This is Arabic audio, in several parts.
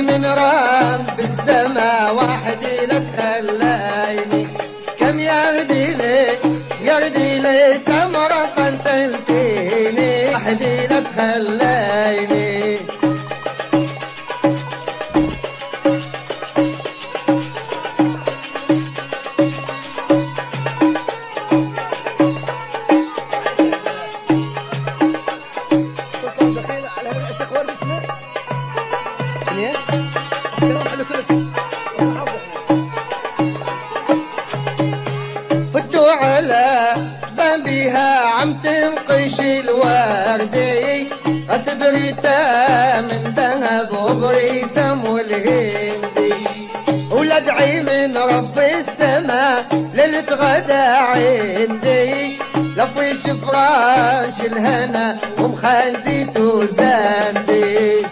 من رب السماء أسبريتا من ذهب وبريسم والهندي ولدعي من رب السماء ليلة غدا عندي. لفيش فراش الهنا ومخنديت وزاندي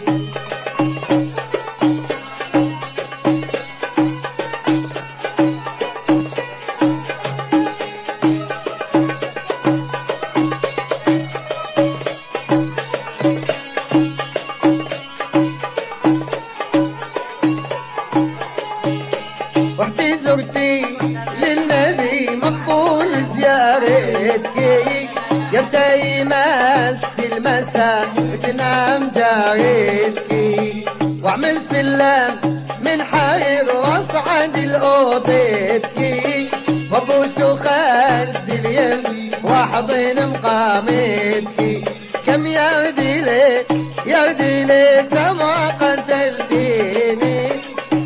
خد اليم واحضن مقامتك كم يردي لي يردي لي كما قتلتيني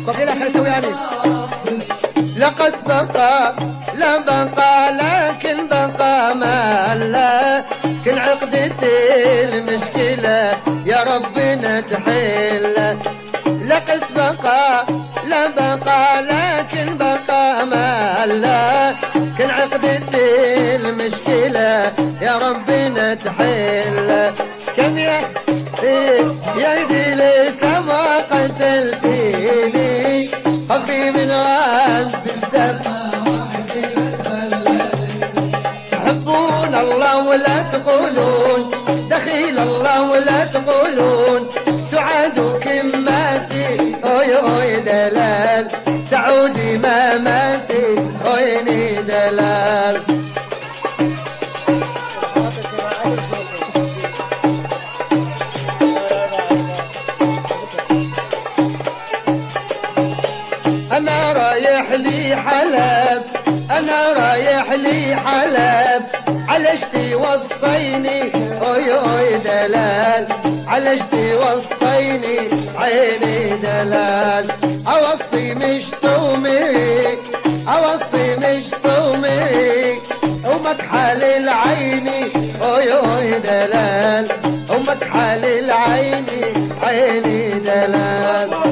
قبيلة خلتوي يعني لقد بقى لا بقى لكن بقى ما لا كن عقدة المشكلة يا ربنا تحل لقد بقى لا بقى لكن بقى ما لا كن عقدة المشكلة يا ربنا تحل كم يا يا دي سما قتلتيني حبي من عند السماء تحبون الله ولا تقولون دخيل الله ولا تقولون سعاد كماتي أوي أوي دلال. سعودي ما ماتي اويني دلال. أنا رايح لي حلب أنا رايح لي حلب. علشتي وصيني أوي دلال. علشتي وصيني عيني دلال. أوصي مش تومي أوصي مش تومي أمك حلل عيني أوي دلال. أمك حلل عيني عيني دلال.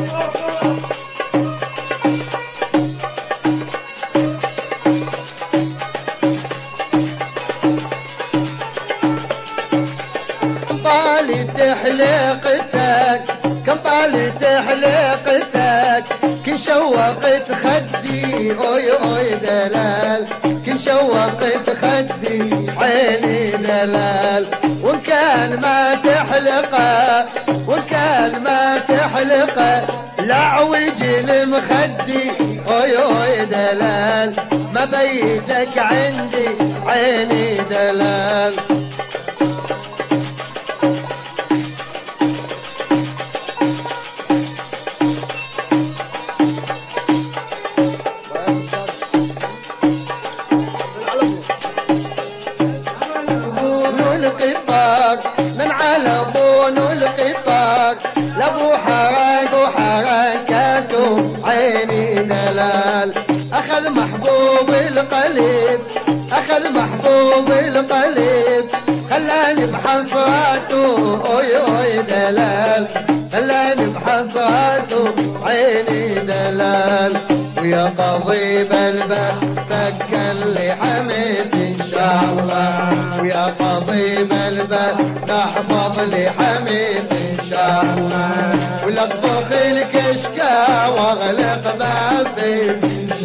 طالت حلقتك كم طالت حلقتك كن شوقت خدي أوي أوي دلال. كن شوقت خدي عيني دلال. وإن كان ما تحلقه وإن كان ما تحلقه لا عوج المخدي أوي أوي دلال. ما بيتك عندي عيني دلال. أخذ محبوب القلب أخذ محبوب القلب. خلاني بحصراته أوي أوي دلال. خلاني بحصراته عيني دلال. ويا طبيب الباب فكر لي حميد إن شاء الله. ويا طبيب الباب تحفظ لي حميد إن شاء الله. ولطخ الكشكا وأغلق بابي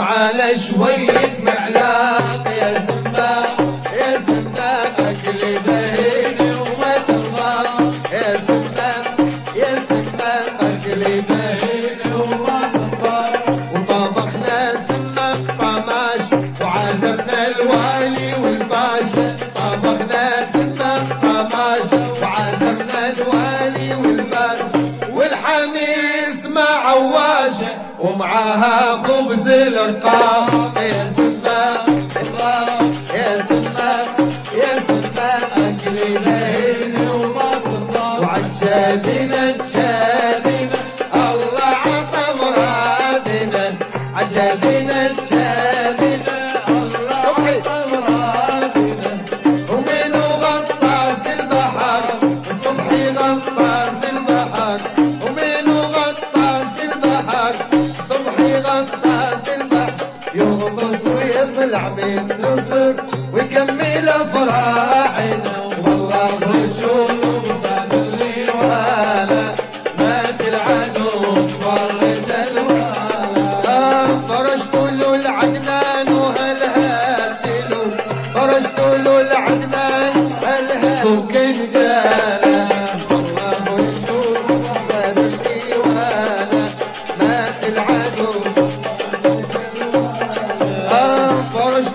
على شوية جدنا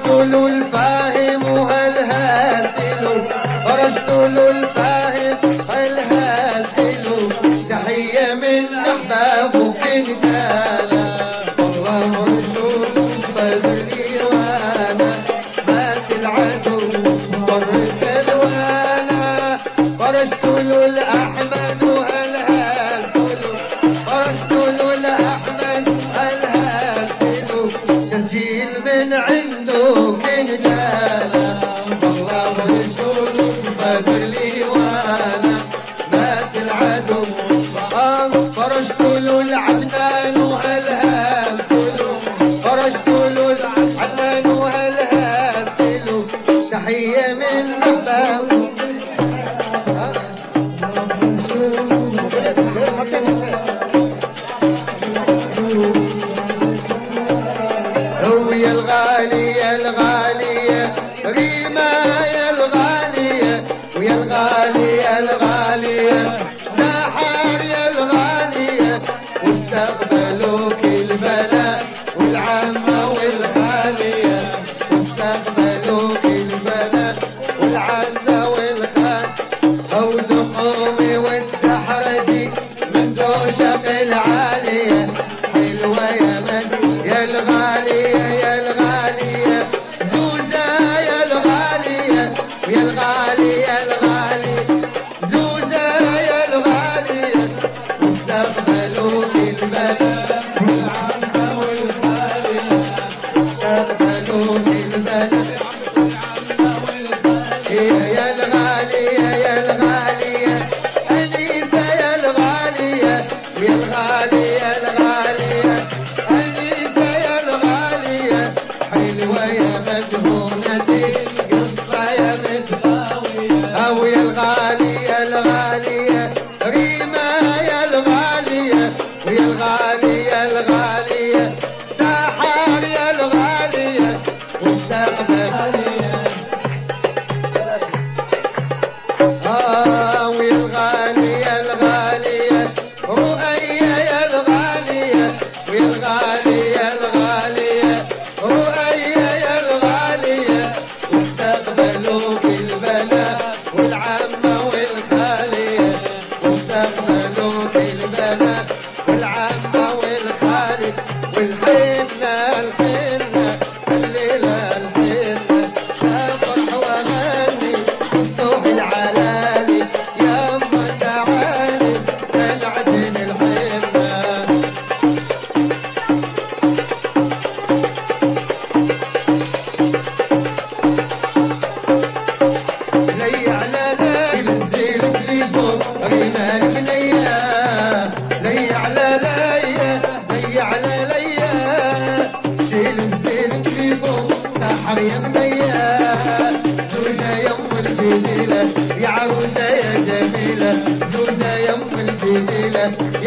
الرسول الفاهم هل هاتل؟ الرسول الفاهم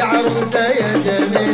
العروسة يا جميل.